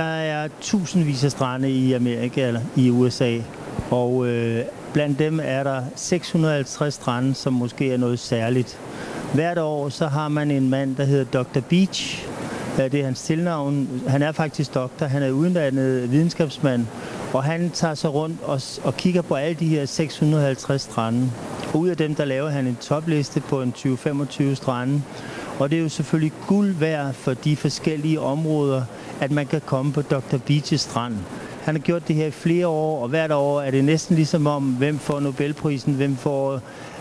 Der er tusindvis af strande i Amerika eller i USA, og øh, blandt dem er der 650 strande, som måske er noget særligt. Hvert år så har man en mand, der hedder Dr. Beach. Det er hans tilnavn. Han er faktisk doktor. Han er uddannet videnskabsmand. Og han tager sig rundt og, og kigger på alle de her 650 strande. Og ud af dem, der laver han en topliste på en 20-25 strande. Og det er jo selvfølgelig guld værd for de forskellige områder, at man kan komme på Dr. Beach strand. Han har gjort det her i flere år, og hvert år er det næsten ligesom om, hvem får Nobelprisen, hvem får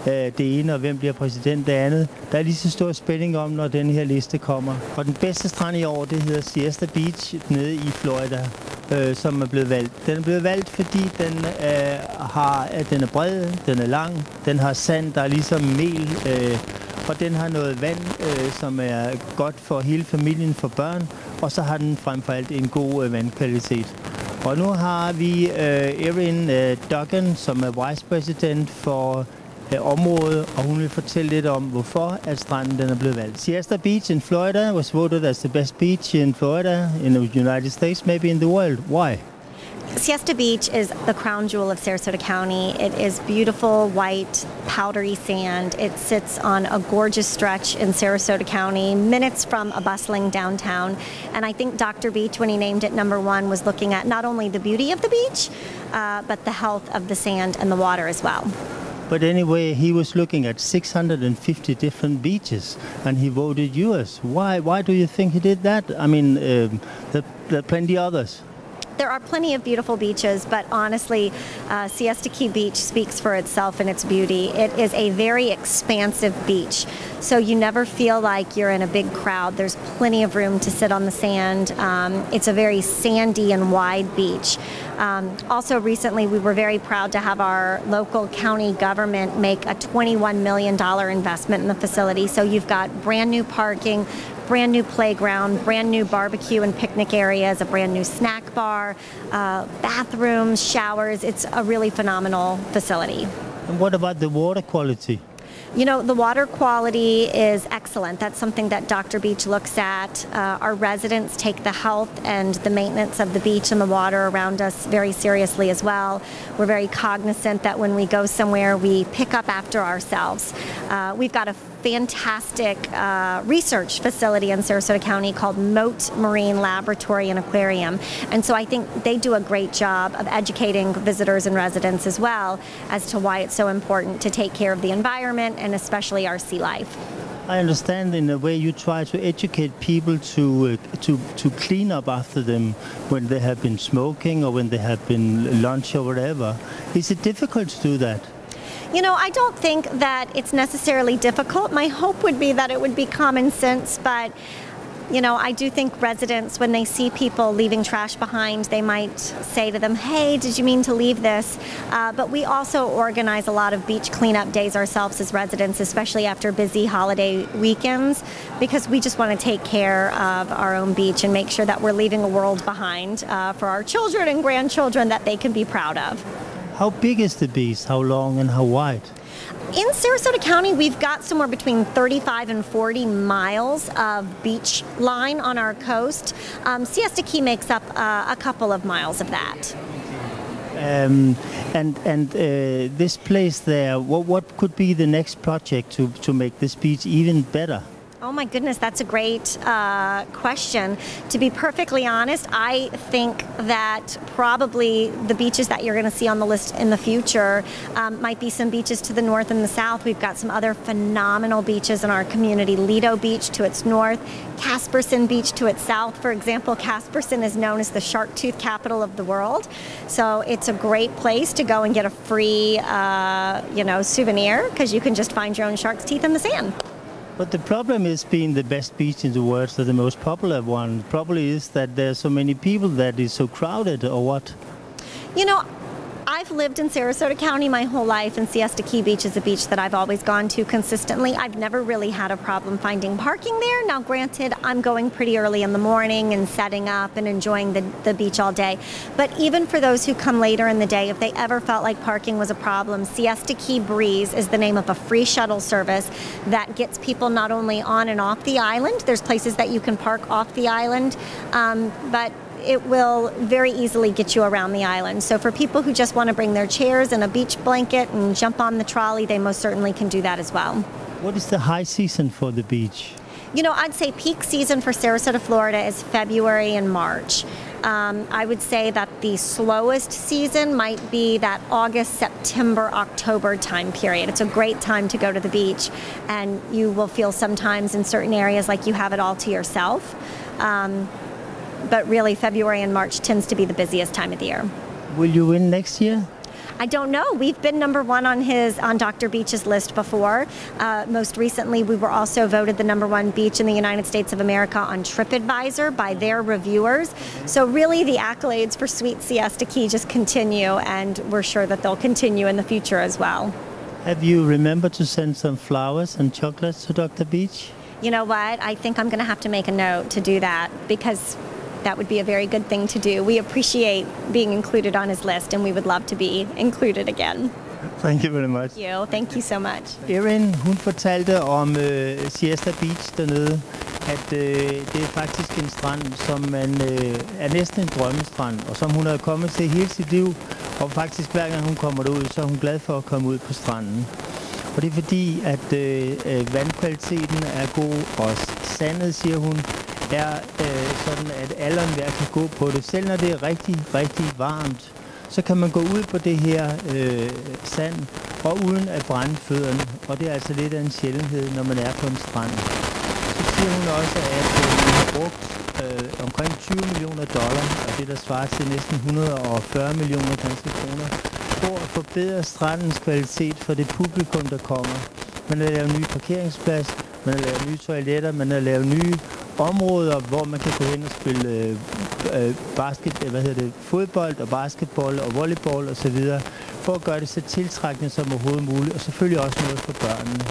øh, det ene, og hvem bliver præsident det andet. Der er lige så stor spænding om, når den her liste kommer. Og den bedste strand i år, det hedder Siesta Beach nede i Florida, øh, som er blevet valgt. Den er blevet valgt, fordi den, øh, har, at den er bred, den er lang, den har sand, der er ligesom mel, øh, og den har noget vand, øh, som er godt for hele familien, for børn, og så har den frem for alt en god øh, vandkvalitet. Og nu har vi øh, Erin øh, Duggan, som er vice president for øh, området, og hun vil fortælle lidt om, hvorfor at stranden den er blevet valgt. Siesta Beach in Florida was voted as the best beach in Florida, in the United States, maybe in the world. Why? Siesta Beach is the crown jewel of Sarasota County. It is beautiful, white, powdery sand. It sits on a gorgeous stretch in Sarasota County, minutes from a bustling downtown. And I think Dr. Beach, when he named it number one, was looking at not only the beauty of the beach, uh, but the health of the sand and the water as well. But anyway, he was looking at 650 different beaches, and he voted yours. Why? Why do you think he did that? I mean, um, there, there are plenty others there are plenty of beautiful beaches, but honestly, uh, Siesta Key Beach speaks for itself and its beauty. It is a very expansive beach, so you never feel like you're in a big crowd. There's plenty of room to sit on the sand. Um, it's a very sandy and wide beach. Um, also, recently, we were very proud to have our local county government make a $21 million investment in the facility. So you've got brand new parking, brand new playground, brand new barbecue and picnic areas, a brand new snack bar, uh, bathrooms, showers. It's a really phenomenal facility. And what about the water quality? You know, the water quality is excellent. That's something that Dr. Beach looks at. Uh, our residents take the health and the maintenance of the beach and the water around us very seriously as well. We're very cognizant that when we go somewhere, we pick up after ourselves. Uh, we've got a fantastic uh, research facility in Sarasota County called Mote Marine Laboratory and Aquarium. And so I think they do a great job of educating visitors and residents as well as to why it's so important to take care of the environment and especially our sea life. I understand in a way you try to educate people to uh, to to clean up after them when they have been smoking or when they have been lunch or whatever. Is it difficult to do that? You know, I don't think that it's necessarily difficult. My hope would be that it would be common sense, but you know, I do think residents, when they see people leaving trash behind, they might say to them, hey, did you mean to leave this? Uh, but we also organize a lot of beach cleanup days ourselves as residents, especially after busy holiday weekends, because we just want to take care of our own beach and make sure that we're leaving a world behind uh, for our children and grandchildren that they can be proud of. How big is the beach? How long and how wide? In Sarasota County, we've got somewhere between 35 and 40 miles of beach line on our coast. Um, Siesta Key makes up uh, a couple of miles of that. Um, and and uh, this place there, what, what could be the next project to, to make this beach even better? Oh my goodness, that's a great uh, question. To be perfectly honest, I think that probably the beaches that you're going to see on the list in the future um, might be some beaches to the north and the south. We've got some other phenomenal beaches in our community. Lido Beach to its north, Caspersen Beach to its south. For example, Caspersen is known as the shark tooth capital of the world. So it's a great place to go and get a free, uh, you know, souvenir because you can just find your own shark's teeth in the sand. But the problem is being the best beach in the world, so the most popular one. Probably is that there's so many people that it's so crowded, or what? You know, I've lived in Sarasota County my whole life, and Siesta Key Beach is a beach that I've always gone to consistently. I've never really had a problem finding parking there. Now, granted, I'm going pretty early in the morning and setting up and enjoying the, the beach all day. But even for those who come later in the day, if they ever felt like parking was a problem, Siesta Key Breeze is the name of a free shuttle service that gets people not only on and off the island, there's places that you can park off the island, um, but it will very easily get you around the island. So for people who just want to bring their chairs and a beach blanket and jump on the trolley, they most certainly can do that as well. What is the high season for the beach? You know, I'd say peak season for Sarasota, Florida is February and March. Um, I would say that the slowest season might be that August, September, October time period. It's a great time to go to the beach, and you will feel sometimes in certain areas like you have it all to yourself. Um, but really, February and March tends to be the busiest time of the year. Will you win next year? I don't know. We've been number one on his on Dr. Beach's list before. Uh, most recently, we were also voted the number one beach in the United States of America on TripAdvisor by their reviewers. So really, the accolades for Sweet Siesta Key just continue, and we're sure that they'll continue in the future as well. Have you remembered to send some flowers and chocolates to Dr. Beach? You know what? I think I'm going to have to make a note to do that because that would be a very good thing to do. We appreciate being included on his list and we would love to be included again. Thank you very much. Thank you. Thank you so much. Erin, hun fortalte om øh, Siesta Beach dernede, at øh, det er faktisk en strand, som man øh, er næsten en drømmestrand, og som hun har kommet til hele sit liv. Og faktisk hver gang hun kommer derud, så er hun glad for at komme ud på stranden. Og det er fordi, at øh, øh vandkvaliteten er god, og sandet, siger hun, er øh, sådan, at alle enhver kan gå på det. Selv når det er rigtig, rigtig varmt, så kan man gå ud på det her øh, sand, og uden at brænde fødderne. Og det er altså lidt af en sjældenhed, når man er på en strand. Så siger hun også, at øh, man har brugt øh, omkring 20 millioner dollar, og det der svarer til næsten 140 millioner danske kroner, for at forbedre strandens kvalitet for det publikum, der kommer. Man har lavet nye parkeringsplads, man har lavet nye toiletter, man har lavet nye områder, hvor man kan gå hen og spille øh, øh basket, øh, hvad hedder det, fodbold og basketball og volleyball osv., for at gøre det så tiltrækkende som overhovedet muligt, og selvfølgelig også noget for børnene.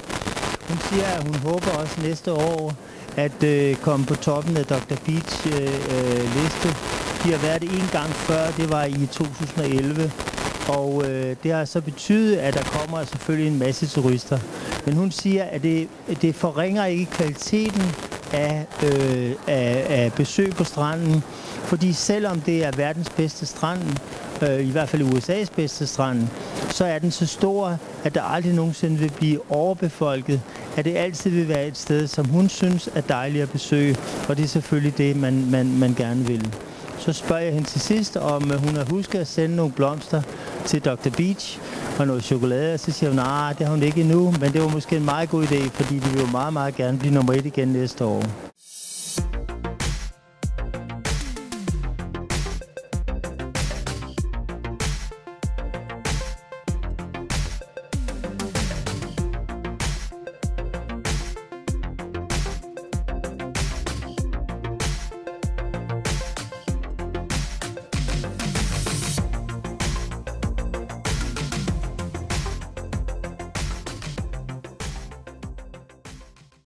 Hun siger, at hun håber også næste år at øh, komme på toppen af Dr. Beach øh, øh, liste. De har været det en gang før, det var i 2011, og øh, det har så betydet, at der kommer selvfølgelig en masse turister. Men hun siger, at det, det forringer ikke kvaliteten af, øh, af, af besøg på stranden. Fordi selvom det er verdens bedste strand, øh, i hvert fald USA's bedste strand, så er den så stor, at der aldrig nogensinde vil blive overbefolket. At det altid vil være et sted, som hun synes er dejligt at besøge. Og det er selvfølgelig det, man, man, man gerne vil. Så spørger jeg hende til sidst, om hun har husket at sende nogle blomster til Dr. Beach og noget chokolade. Og så siger hun, nej, nah, det har hun ikke endnu, men det var måske en meget god idé, fordi de vil jo meget, meget gerne blive nummer et igen næste år.